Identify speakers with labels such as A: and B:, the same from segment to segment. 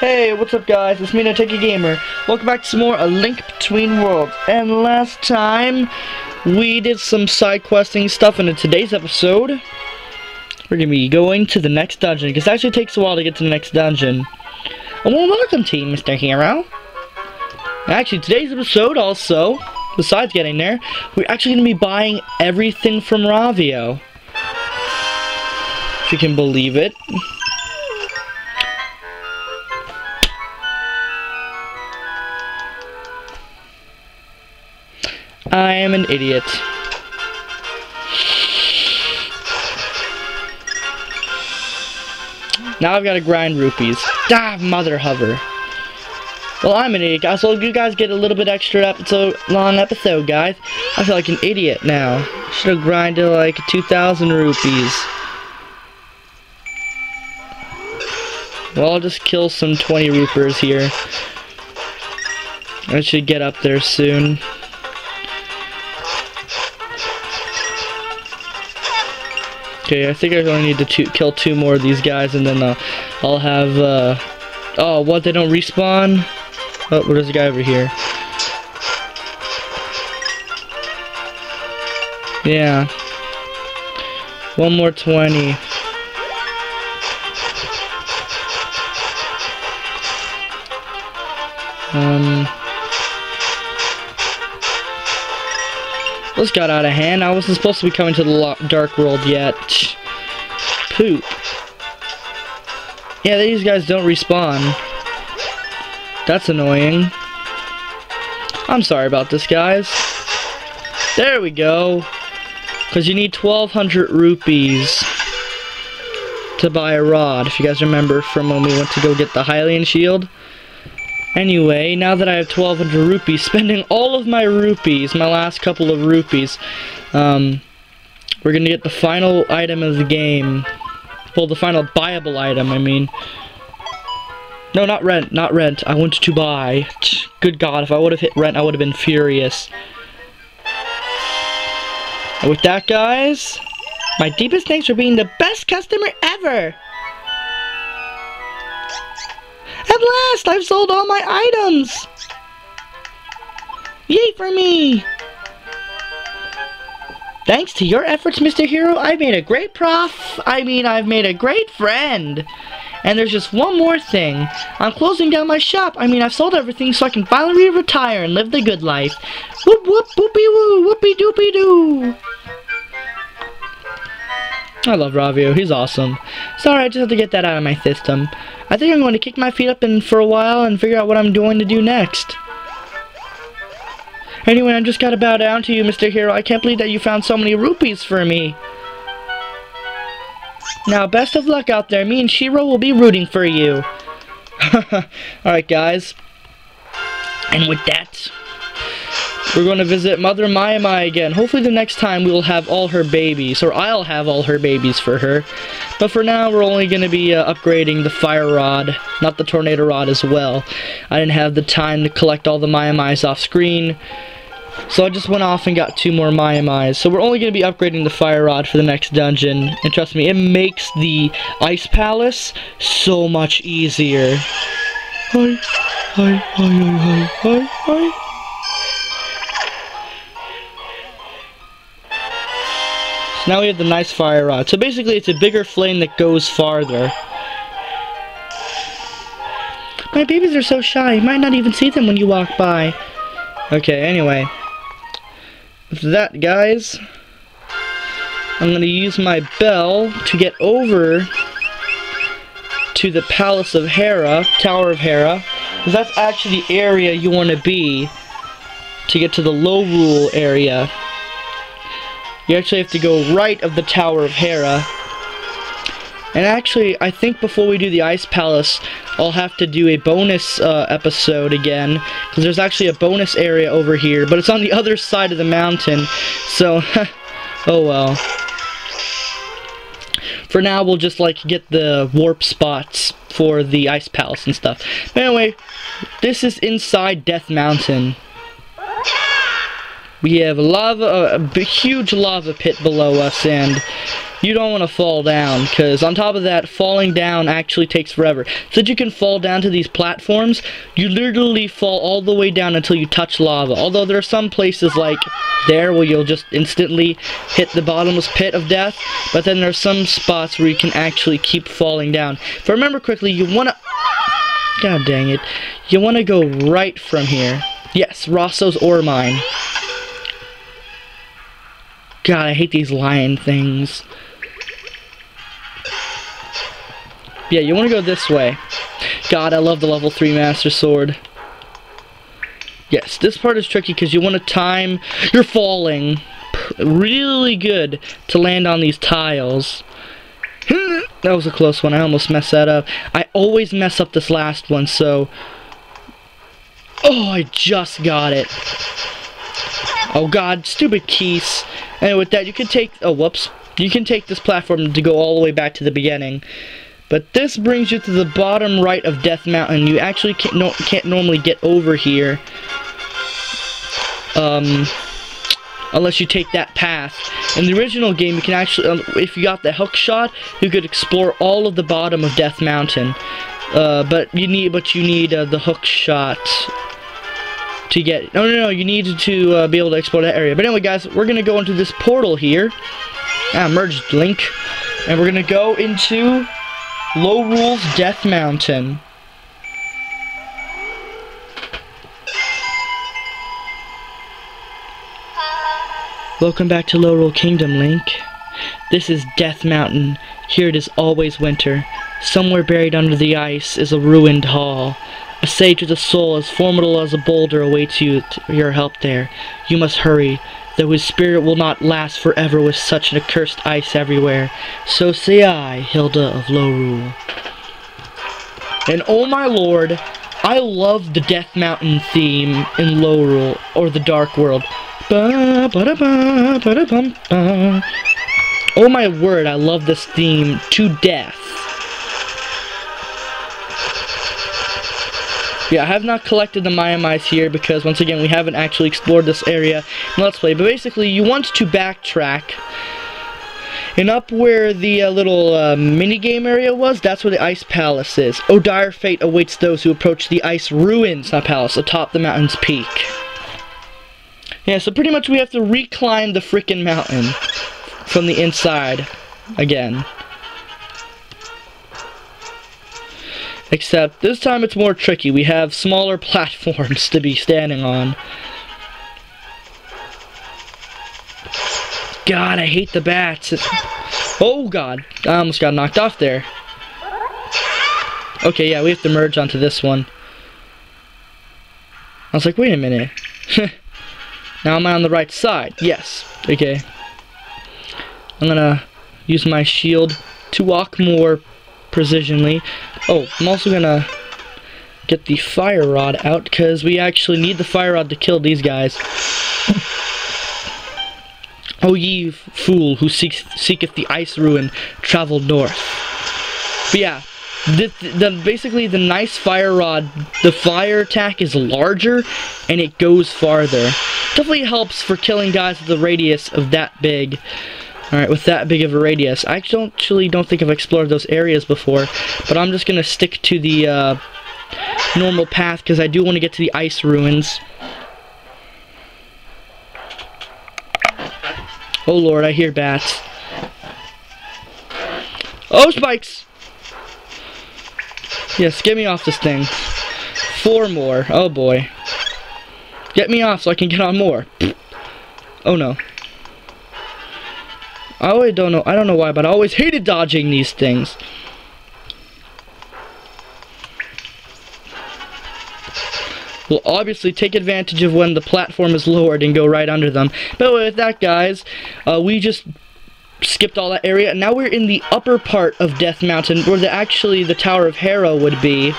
A: Hey, what's up guys? It's me, Nintega Gamer. Welcome back to some more A Link Between Worlds. And last time, we did some side questing stuff, and in today's episode, we're gonna be going to the next dungeon, because it actually takes a while to get to the next dungeon. And well, welcome to you, Mr. Hero. Actually, today's episode also, besides getting there, we're actually gonna be buying everything from Ravio. If you can believe it. I am an idiot. Now I've got to grind rupees. Ah, mother hover. Well, I'm an idiot, guys. So you guys get a little bit extra episode, long episode, guys. I feel like an idiot now. Should have grinded like 2,000 rupees. Well, I'll just kill some 20 roopers here. I should get up there soon. Okay, I think I only need to two, kill two more of these guys, and then uh, I'll have, uh, oh, what, they don't respawn? Oh, there's a guy over here. Yeah. One more 20. Um... This got out of hand. I wasn't supposed to be coming to the dark world yet. Poop. Yeah, these guys don't respawn. That's annoying. I'm sorry about this, guys. There we go. Because you need 1,200 rupees to buy a rod, if you guys remember from when we went to go get the Hylian shield. Anyway, now that I have 1200 rupees, spending all of my rupees, my last couple of rupees, um, we're gonna get the final item of the game. Well, the final buyable item, I mean. No, not rent, not rent. I want to buy. Good God, if I would have hit rent, I would have been furious. And with that, guys, my deepest thanks for being the best customer ever! At last, I've sold all my items! Yay for me! Thanks to your efforts, Mr. Hero, I've made a great prof. I mean, I've made a great friend. And there's just one more thing. I'm closing down my shop. I mean, I've sold everything so I can finally retire and live the good life. Whoop whoop whoopie woo, whoopie doopie doo. I love Ravio. He's awesome. Sorry, I just have to get that out of my system. I think I'm going to kick my feet up in for a while and figure out what I'm going to do next. Anyway, I just gotta bow down to you, Mr. Hero. I can't believe that you found so many rupees for me. Now, best of luck out there. Me and Shiro will be rooting for you. Alright, guys. And with that, we're going to visit Mother Maiamai again. Hopefully the next time we will have all her babies, or I'll have all her babies for her. But for now, we're only going to be uh, upgrading the Fire Rod, not the Tornado Rod as well. I didn't have the time to collect all the Maiamais off screen. So I just went off and got two more Maiamais. So we're only going to be upgrading the Fire Rod for the next dungeon. And trust me, it makes the Ice Palace so much easier. Hi, hi, hi, hi, hi, hi, hi. Now we have the nice fire rod. So basically it's a bigger flame that goes farther. My babies are so shy, you might not even see them when you walk by. Okay, anyway. With that, guys, I'm going to use my bell to get over to the Palace of Hera, Tower of Hera. Because that's actually the area you want to be to get to the Lorule area. You actually have to go right of the Tower of Hera. And actually, I think before we do the Ice Palace, I'll have to do a bonus uh, episode again. Because there's actually a bonus area over here, but it's on the other side of the mountain. So, oh well. For now, we'll just, like, get the warp spots for the Ice Palace and stuff. But anyway, this is inside Death Mountain. We have lava, uh, a huge lava pit below us, and you don't want to fall down because on top of that falling down actually takes forever. Since you can fall down to these platforms you literally fall all the way down until you touch lava. Although there are some places like there where you'll just instantly hit the bottomless pit of death but then there are some spots where you can actually keep falling down. If I remember quickly you want to god dang it you want to go right from here. Yes Rosso's ore mine God, I hate these lion things. Yeah, you want to go this way. God, I love the level 3 Master Sword. Yes, this part is tricky because you want to time... You're falling really good to land on these tiles. that was a close one. I almost messed that up. I always mess up this last one, so... Oh, I just got it. Oh god, stupid keys. And with that, you can take... Oh, whoops. You can take this platform to go all the way back to the beginning. But this brings you to the bottom right of Death Mountain. You actually can't, no, can't normally get over here. Um, unless you take that path. In the original game, you can actually, um, if you got the hook shot, you could explore all of the bottom of Death Mountain. Uh, but you need, but you need uh, the hook shot to get. No, no, no. You need to uh, be able to explore that area. But anyway, guys, we're gonna go into this portal here. Ah, merged link, and we're gonna go into Lorule's Death Mountain. Welcome back to Lorule Kingdom, Link. This is Death Mountain. Here it is always winter. Somewhere buried under the ice is a ruined hall. A sage with a soul as formidable as a boulder awaits you your help there. You must hurry, though his spirit will not last forever with such an accursed ice everywhere. So say I, Hilda of Lorule. And oh my lord, I love the Death Mountain theme in Lorule, or the Dark World. Ba, ba, ba, ba, ba, ba. Oh my word, I love this theme to death. Yeah, I have not collected the Maiamais here because, once again, we haven't actually explored this area in Let's Play. But basically, you want to backtrack. And up where the uh, little uh, mini-game area was, that's where the Ice Palace is. Oh, dire fate awaits those who approach the Ice Ruins, not Palace, atop the mountain's peak. Yeah, so pretty much we have to reclimb the freaking mountain from the inside again. Except this time it's more tricky. We have smaller platforms to be standing on. God, I hate the bats. Oh god, I almost got knocked off there. Okay, yeah, we have to merge onto this one. I was like, wait a minute. now am I on the right side? Yes. Okay. I'm gonna use my shield to walk more precisionally. Oh, I'm also gonna get the fire rod out because we actually need the fire rod to kill these guys. oh ye fool who seeks, seeketh the ice ruin, travel north. But yeah, the, the, basically the nice fire rod, the fire attack is larger and it goes farther. Definitely helps for killing guys with a radius of that big. Alright, with that big of a radius. I actually don't think I've explored those areas before, but I'm just going to stick to the uh, normal path because I do want to get to the ice ruins. Oh lord, I hear bats. Oh, spikes! Yes, get me off this thing. Four more. Oh boy. Get me off so I can get on more. Oh no. I always don't know. I don't know why, but I always hated dodging these things. We'll obviously take advantage of when the platform is lowered and go right under them. But with that, guys, uh, we just skipped all that area. Now we're in the upper part of Death Mountain, where the, actually the Tower of Hera would be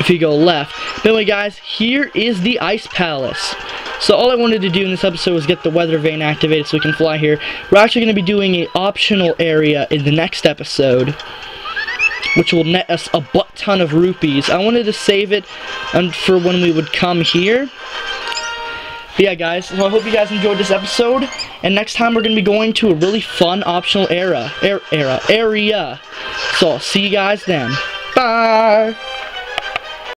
A: if you go left. But anyway, guys, here is the Ice Palace. So all I wanted to do in this episode was get the weather vane activated so we can fly here. We're actually going to be doing an optional area in the next episode, which will net us a butt ton of rupees. I wanted to save it and for when we would come here. But yeah, guys, so I hope you guys enjoyed this episode. And next time we're going to be going to a really fun optional era. Er era. Area. So, I'll see you guys then. Bye!